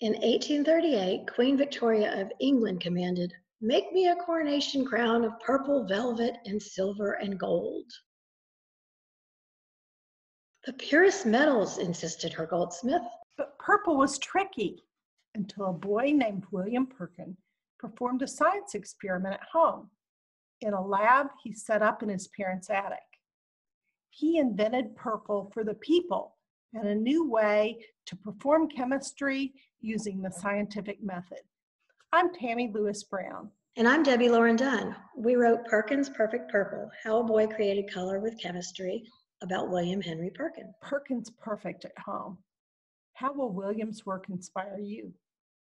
In 1838, Queen Victoria of England commanded, Make me a coronation crown of purple velvet and silver and gold. The purest metals, insisted her goldsmith. But purple was tricky until a boy named William Perkin performed a science experiment at home in a lab he set up in his parents' attic. He invented purple for the people and a new way to perform chemistry using the scientific method. I'm Tami Lewis Brown. And I'm Debbie Loren Dunn. We wrote Perkin's Perfect Purple How a Boy Created Color with Chemistry about William Henry Perkin. Perkin's perfect at home. How will William's work inspire you?